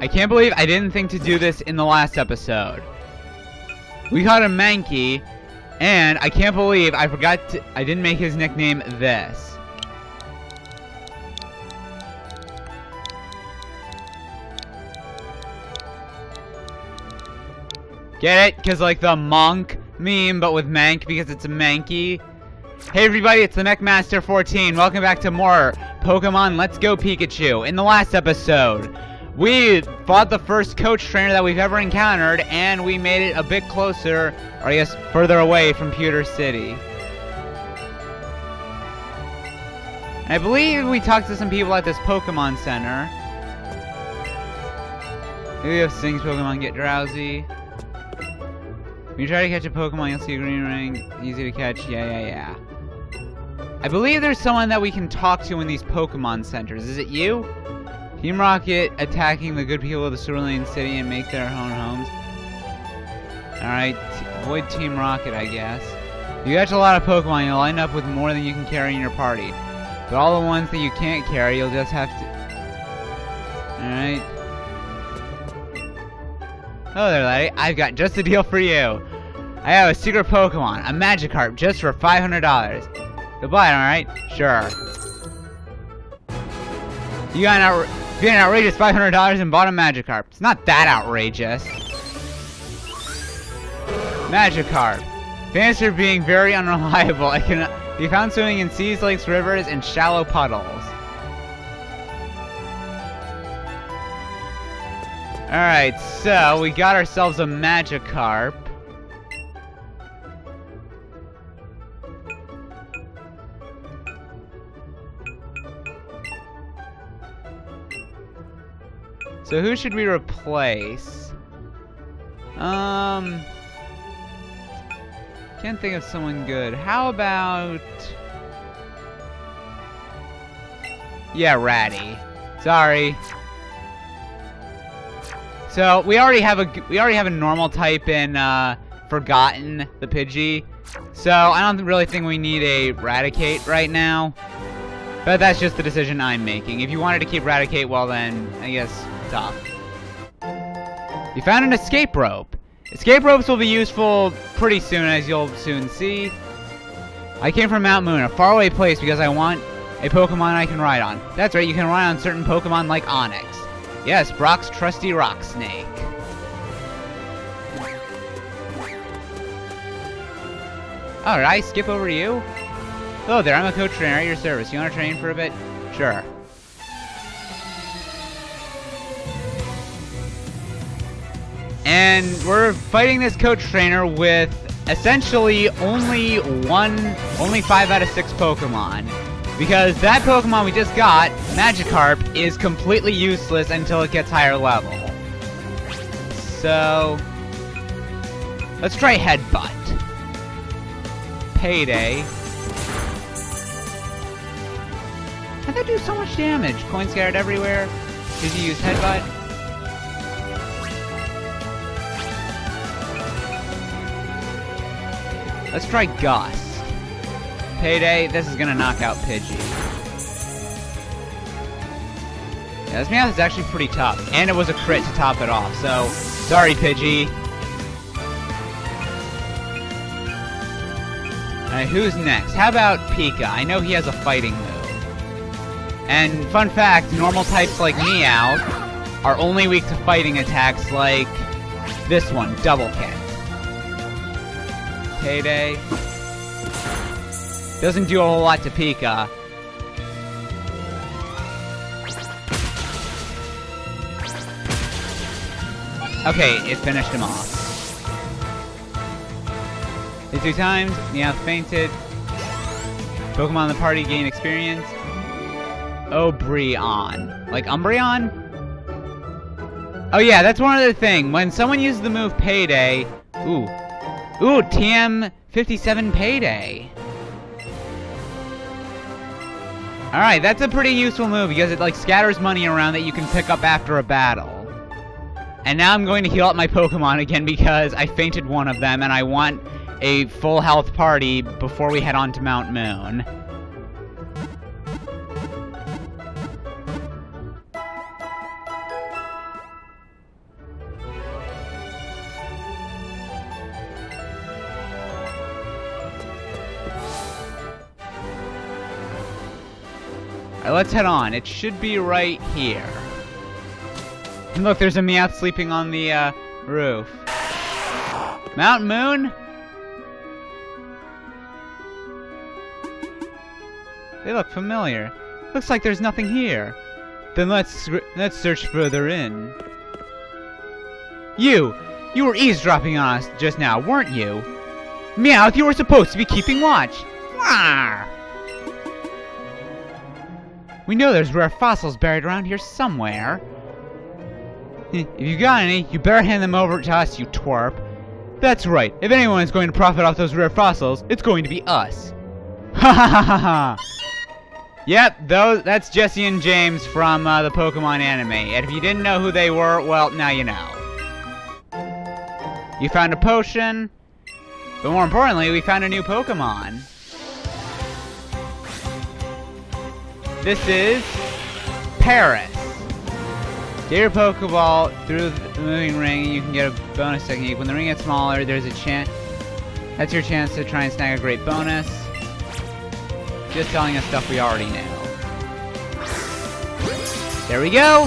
I can't believe I didn't think to do this in the last episode. We caught a Mankey, and I can't believe I forgot to, I didn't make his nickname this. Get it? Because like the monk meme, but with Mank because it's a Mankey. Hey everybody, it's the Mick Master 14. Welcome back to more Pokemon Let's Go Pikachu. In the last episode, we fought the first coach trainer that we've ever encountered, and we made it a bit closer, or I guess further away from Pewter City. I believe we talked to some people at this Pokemon Center. Maybe if Sting's Pokemon get drowsy. When you try to catch a Pokemon, you'll see a green ring. Easy to catch. Yeah, yeah, yeah. I believe there's someone that we can talk to in these Pokemon centers. Is it you? Team Rocket attacking the good people of the Cerulean City and make their own homes. Alright, avoid Team Rocket, I guess. You catch a lot of Pokemon, you'll end up with more than you can carry in your party. But all the ones that you can't carry, you'll just have to... Alright. Hello there, laddie. I've got just the deal for you. I have a secret Pokemon, a Magikarp, just for $500. Goodbye, alright? Sure. You got an, an outrageous $500 and bought a Magikarp. It's not that outrageous. Magikarp. Famous for being very unreliable. It can be found swimming in seas, lakes, rivers, and shallow puddles. Alright, so we got ourselves a Magikarp. So who should we replace? Um... Can't think of someone good. How about... Yeah, Ratty. Sorry. So we already have a we already have a normal type in uh, Forgotten the Pidgey. So I don't really think we need a Raticate right now. But that's just the decision I'm making. If you wanted to keep Raticate, well then, I guess, tough. You found an escape rope. Escape ropes will be useful pretty soon, as you'll soon see. I came from Mount Moon, a faraway place, because I want a Pokemon I can ride on. That's right, you can ride on certain Pokemon like Onix. Yes, Brock's trusty Rock Snake. Alright, skip over to you? Hello there, I'm a coach trainer at your service. You want to train for a bit? Sure. And we're fighting this coach trainer with essentially only one, only five out of six Pokemon. Because that Pokemon we just got, Magikarp, is completely useless until it gets higher level. So... Let's try Headbutt. Payday. How'd that do so much damage? Coin scattered everywhere? Did you use Headbutt? Let's try Gust. Payday, this is gonna knock out Pidgey. Yeah, this Meowth is actually pretty tough. And it was a crit to top it off, so... Sorry, Pidgey. Alright, who's next? How about Pika? I know he has a fighting move. And fun fact, normal types like Meowth are only weak to fighting attacks like this one, Double Kick. Payday. Doesn't do a whole lot to Pika. Okay, it finished him off. Hit two times, Meowth fainted. Pokemon in the party gain experience. Obrion. Like Umbreon? Oh yeah, that's one other thing. When someone uses the move Payday... Ooh. Ooh, TM57 Payday. Alright, that's a pretty useful move because it like scatters money around that you can pick up after a battle. And now I'm going to heal up my Pokemon again because I fainted one of them and I want a full health party before we head on to Mount Moon. Right, let's head on. It should be right here. And look, there's a Meowth sleeping on the uh, roof. Mount Moon? They look familiar. Looks like there's nothing here. Then let's let's search further in. You! You were eavesdropping on us just now, weren't you? Meowth, you were supposed to be keeping watch! Rawr! We know there's rare fossils buried around here somewhere. if you got any, you better hand them over to us, you twerp. That's right. If anyone is going to profit off those rare fossils, it's going to be us. Ha ha ha ha ha! Yep, those, that's Jessie and James from uh, the Pokemon anime. And if you didn't know who they were, well, now you know. You found a potion, but more importantly, we found a new Pokemon. This is Paras. Get your Pokeball through the moving ring, and you can get a bonus technique. When the ring gets smaller, there's a chance. That's your chance to try and snag a great bonus. Just telling us stuff we already know. There we go!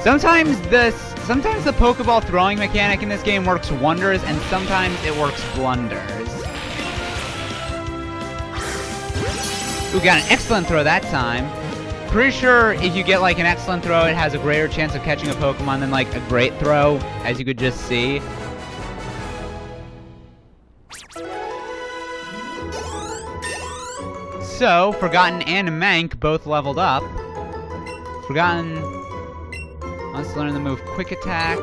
Sometimes the sometimes the Pokeball throwing mechanic in this game works wonders, and sometimes it works blunders. Ooh, got an excellent throw that time. Pretty sure if you get like an excellent throw, it has a greater chance of catching a Pokemon than like a great throw, as you could just see. So, Forgotten and Mank both leveled up. Forgotten wants to learn the move Quick Attack.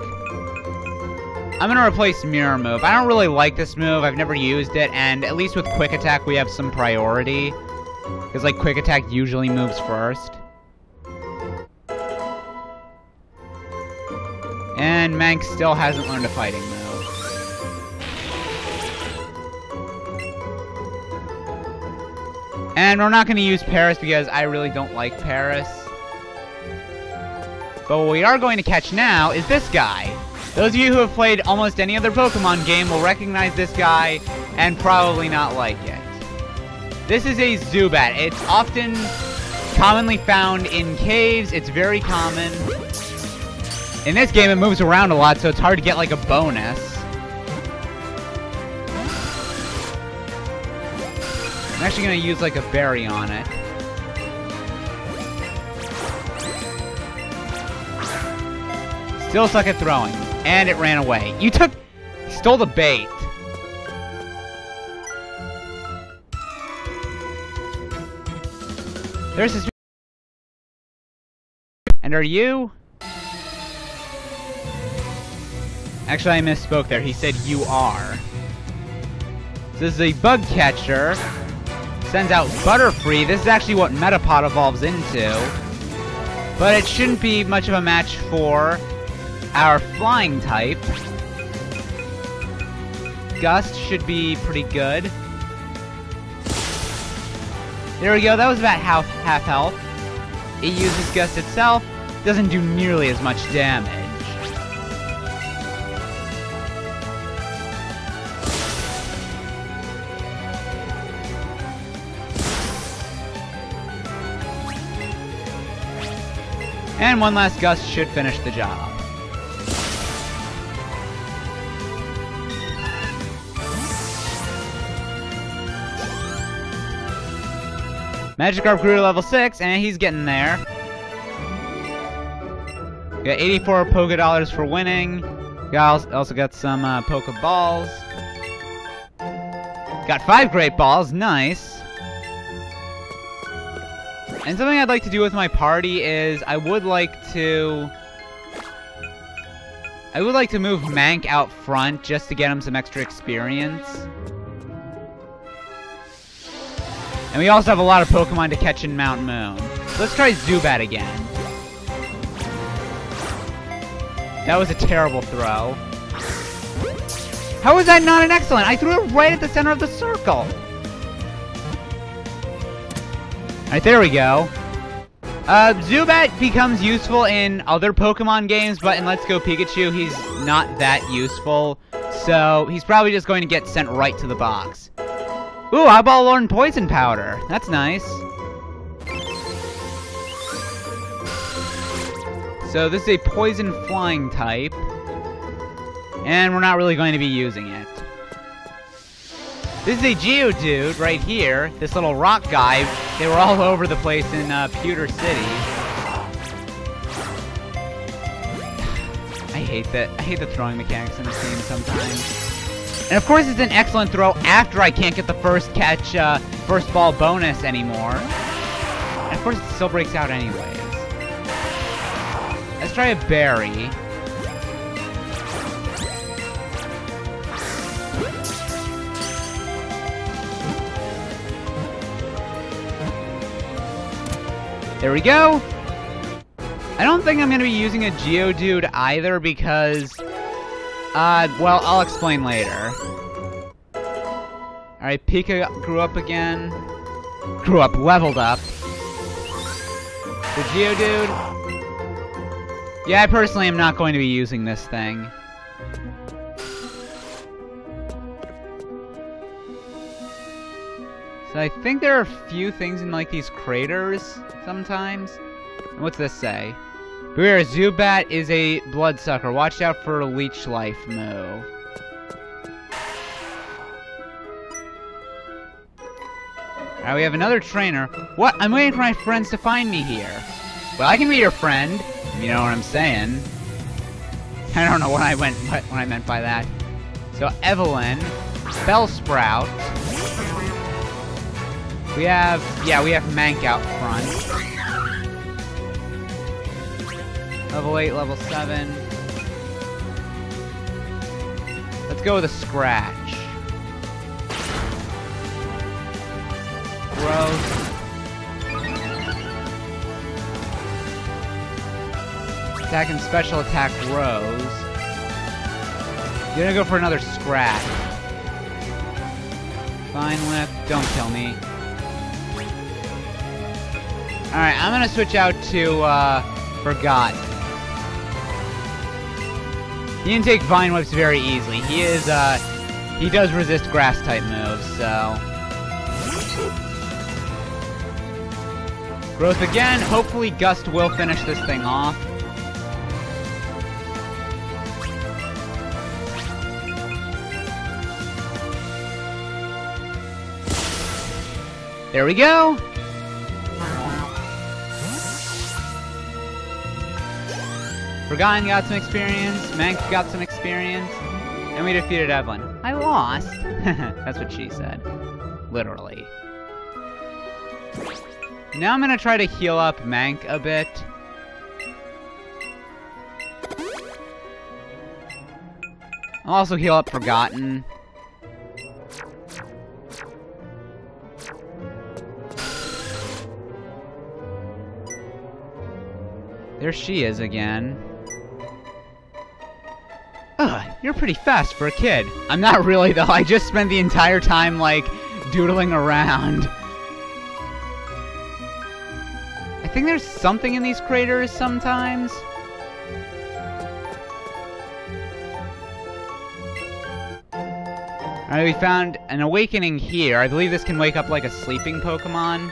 I'm gonna replace Mirror Move. I don't really like this move, I've never used it, and at least with Quick Attack we have some priority. Because, like, Quick Attack usually moves first. And Mank still hasn't learned a fighting move. And we're not going to use Paras because I really don't like Paras. But what we are going to catch now is this guy. Those of you who have played almost any other Pokemon game will recognize this guy and probably not like it. This is a Zubat. It's often commonly found in caves. It's very common. In this game, it moves around a lot, so it's hard to get like a bonus. I'm actually going to use like a berry on it. Still suck at throwing. And it ran away. You took... Stole the bait. There's his... And are you? Actually, I misspoke there. He said you are. This is a bug catcher sends out Butterfree. This is actually what Metapod evolves into. But it shouldn't be much of a match for our flying type. Gust should be pretty good. There we go, that was about half, half health. It uses Gust itself, doesn't do nearly as much damage. And one last gust should finish the job. Magikarp grew to level 6, and he's getting there. Got 84 Poké Dollars for winning. Got also got some uh, Poké Balls. Got 5 Great Balls, nice. And something I'd like to do with my party is I would like to... I would like to move Mank out front just to get him some extra experience. And we also have a lot of Pokemon to catch in Mount Moon. Let's try Zubat again. That was a terrible throw. How was that not an excellent? I threw it right at the center of the circle. Alright, there we go. Uh, Zubat becomes useful in other Pokemon games, but in Let's Go Pikachu, he's not that useful. So, he's probably just going to get sent right to the box. Ooh, Eyeball Lord Poison Powder. That's nice. So this is a poison flying type. And we're not really going to be using it. This is a Geodude right here. This little rock guy. They were all over the place in uh, Pewter City. I hate that. I hate the throwing mechanics in this game sometimes. And of course it's an excellent throw after I can't get the first catch, uh, first ball bonus anymore. And of course it still breaks out anyways. Let's try a berry. There we go. I don't think I'm going to be using a Geodude either because, uh, well, I'll explain later. Alright, Pika grew up again. Grew up, leveled up. The Geodude. Yeah, I personally am not going to be using this thing. So I think there are a few things in like these craters sometimes. What's this say? Beware, Zubat is a bloodsucker. Watch out for leech life move. Alright, we have another trainer. What? I'm waiting for my friends to find me here. Well, I can be your friend, you know what I'm saying. I don't know what I went what, what I meant by that. So Evelyn, Bellsprout, we have, yeah, we have Mank out front. Level 8, level 7. Let's go with a Scratch. Gross. Attack and special attack Rose. You're gonna go for another Scratch. Fine Lip, don't kill me. Alright, I'm gonna switch out to, uh, Forgotten. He can take Vine Whips very easily. He is, uh, he does resist Grass-type moves, so... Growth again. Hopefully Gust will finish this thing off. There we go! Forgotten got some experience, Mank got some experience, and we defeated Evelyn. I lost! That's what she said. Literally. Now I'm gonna try to heal up Mank a bit. I'll also heal up Forgotten. There she is again. You're pretty fast for a kid. I'm not really, though. I just spent the entire time, like, doodling around. I think there's something in these craters sometimes. Alright, we found an awakening here. I believe this can wake up like a sleeping Pokemon.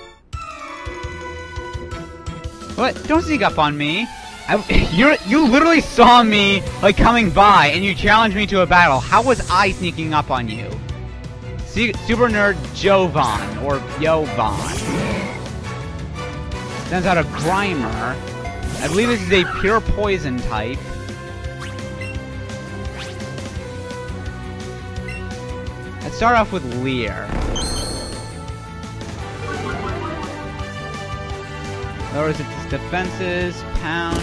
What? Don't sneak up on me. you you literally saw me, like, coming by, and you challenged me to a battle. How was I sneaking up on you? See, Super Nerd Jovan, or Yovan. Sends out a Grimer. I believe this is a pure poison type. Let's start off with Leer. Lowers its defenses, pound.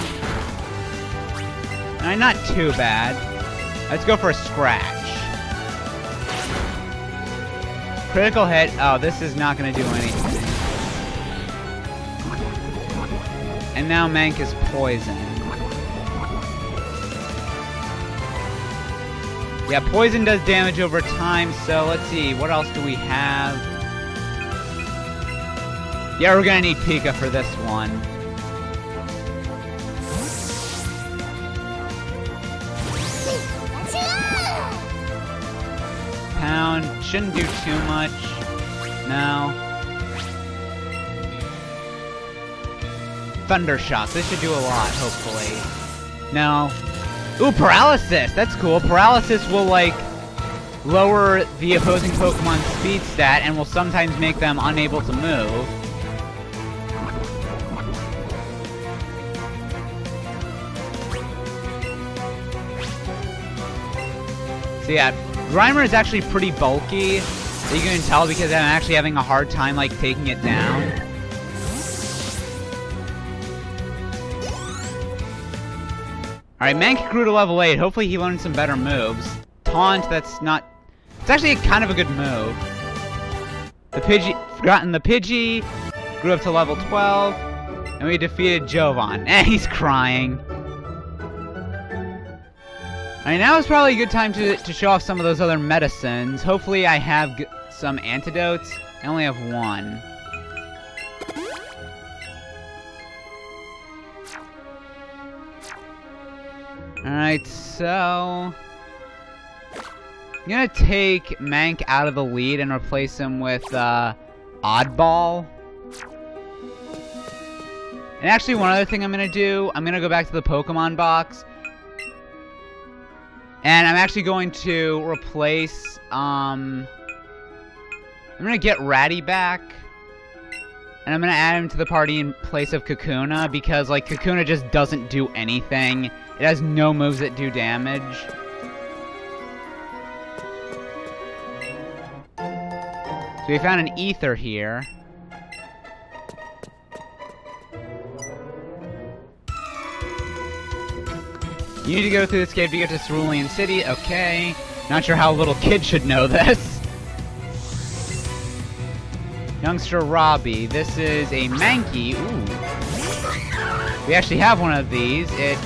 Alright, not too bad. Let's go for a scratch. Critical hit. Oh, this is not going to do anything. And now Mank is poisoned. Yeah, poison does damage over time, so let's see. What else do we have? Yeah, we're gonna need Pika for this one. Shouldn't do too much. No. Thunder Shock. This should do a lot, hopefully. No. Ooh, Paralysis! That's cool. Paralysis will, like, lower the opposing Pokemon's speed stat and will sometimes make them unable to move. So yeah, Grimer is actually pretty bulky. You can tell because I'm actually having a hard time like taking it down. Alright, Mank grew to level 8. Hopefully he learned some better moves. Taunt, that's not... It's actually kind of a good move. The Pidgey... Forgotten the Pidgey. Grew up to level 12. And we defeated Jovan. And he's crying. Alright, now is probably a good time to, to show off some of those other medicines. Hopefully I have some antidotes. I only have one. Alright, so... I'm gonna take Mank out of the lead and replace him with, uh, Oddball. And actually, one other thing I'm gonna do, I'm gonna go back to the Pokemon box. And I'm actually going to replace, um... I'm gonna get Ratty back. And I'm gonna add him to the party in place of Kakuna, because, like, Kakuna just doesn't do anything. It has no moves that do damage. So we found an Ether here. You need to go through this cave to get to Cerulean City. Okay. Not sure how a little kid should know this. Youngster Robbie. This is a Mankey. Ooh. We actually have one of these. It's...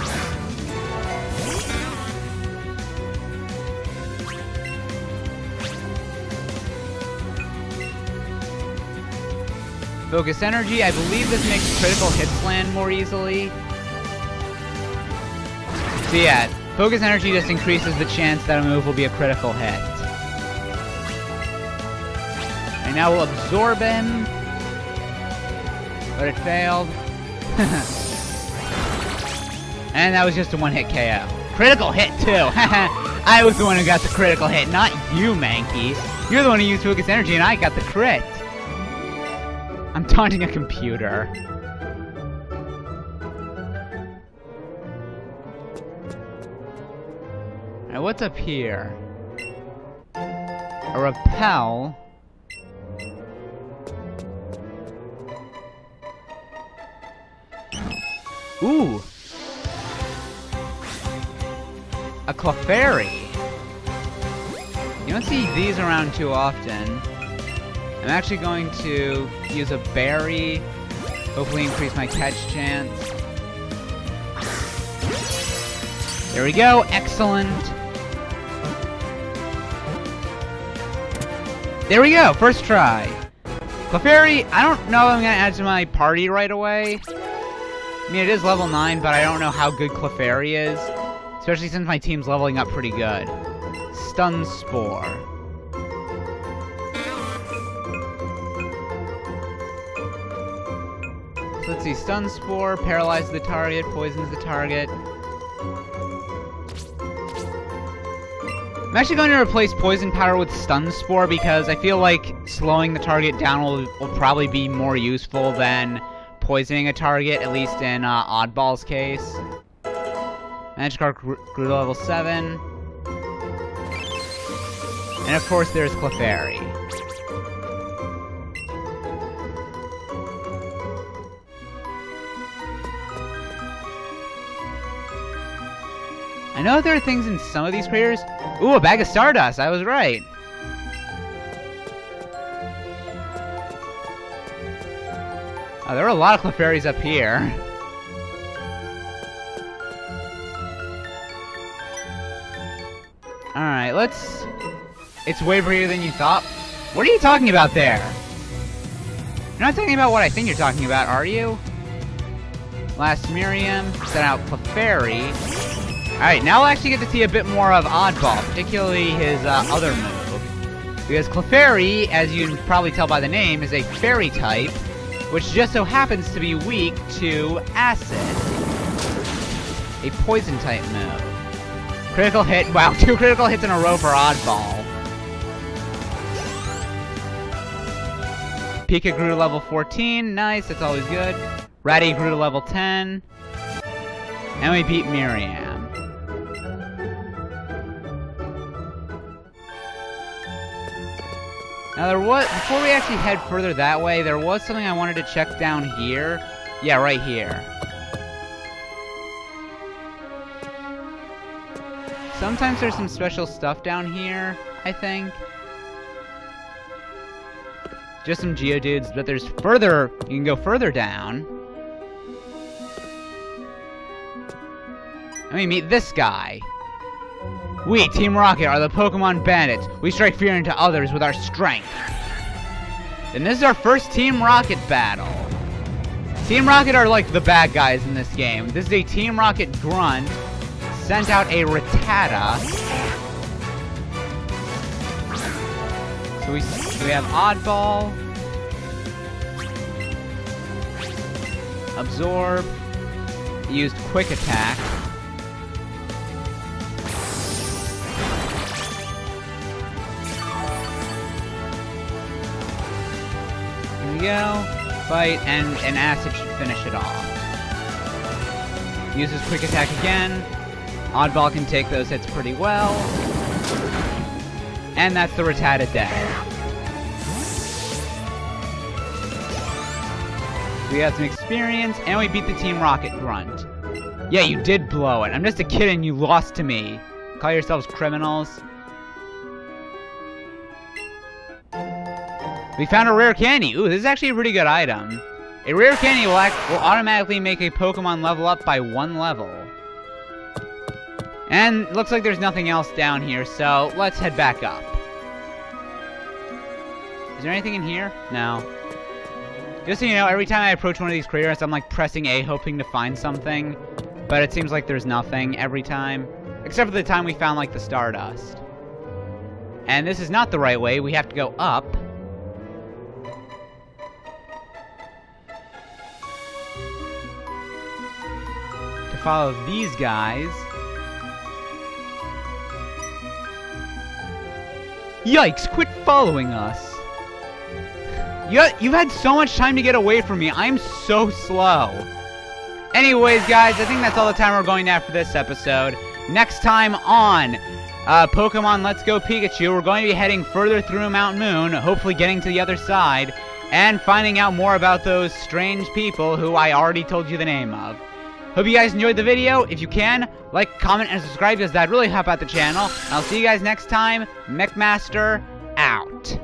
Focus Energy. I believe this makes critical hits land more easily. Focus Energy just increases the chance that a move will be a critical hit. And now we'll absorb him. But it failed. and that was just a one-hit KO. Critical hit, too! I was the one who got the critical hit, not you, Mankey. You're the one who used Focus Energy, and I got the crit. I'm taunting a computer. Alright, what's up here? A repel. Ooh! A Clefairy! You don't see these around too often. I'm actually going to use a berry, hopefully increase my catch chance. There we go, excellent. There we go, first try. Clefairy, I don't know if I'm gonna add to my party right away. I mean, it is level 9, but I don't know how good Clefairy is. Especially since my team's leveling up pretty good. Stun Spore. So let's see, Stun Spore, paralyzes the target, poisons the target. I'm actually going to replace Poison Powder with Stun Spore because I feel like slowing the target down will, will probably be more useful than poisoning a target, at least in uh, Oddball's case. Magikarp grew to level 7. And of course there's Clefairy. I know there are things in some of these craters. Ooh, a bag of Stardust! I was right. Oh, there are a lot of Clefairies up here. Alright, let's... It's way than you thought. What are you talking about there? You're not talking about what I think you're talking about, are you? Lass Miriam, sent out Clefairy. Alright, now we'll actually get to see a bit more of Oddball, particularly his uh, other move. Because Clefairy, as you can probably tell by the name, is a fairy type, which just so happens to be weak to acid. A poison type move. Critical hit. Wow, two critical hits in a row for Oddball. Pika grew to level 14. Nice, that's always good. Ratty grew to level 10. And we beat Miriam. Now there was, before we actually head further that way, there was something I wanted to check down here. Yeah, right here. Sometimes there's some special stuff down here, I think. Just some Geodudes, but there's further, you can go further down. Let me meet this guy. We, Team Rocket, are the Pokemon Bandits. We strike fear into others with our strength. And this is our first Team Rocket battle. Team Rocket are like the bad guys in this game. This is a Team Rocket grunt sent out a Rattata. So we, we have Oddball. Absorb. Used Quick Attack. Go. Fight, and an acid should finish it off. Uses quick attack again. Oddball can take those hits pretty well. And that's the Rattata dead. We got some experience, and we beat the Team Rocket Grunt. Yeah, you did blow it. I'm just a kid and you lost to me. Call yourselves criminals. We found a rare candy. Ooh, this is actually a pretty good item. A rare candy will, act will automatically make a Pokemon level up by one level. And looks like there's nothing else down here, so let's head back up. Is there anything in here? No. Just so you know, every time I approach one of these craters, I'm like pressing A hoping to find something. But it seems like there's nothing every time. Except for the time we found like the Stardust. And this is not the right way, we have to go up. Follow these guys. Yikes, quit following us. You, you've had so much time to get away from me. I'm so slow. Anyways, guys, I think that's all the time we're going to have for this episode. Next time on uh, Pokemon Let's Go Pikachu, we're going to be heading further through Mount Moon, hopefully getting to the other side, and finding out more about those strange people who I already told you the name of. Hope you guys enjoyed the video. If you can, like, comment, and subscribe because that really help out the channel. I'll see you guys next time. Mick Master out.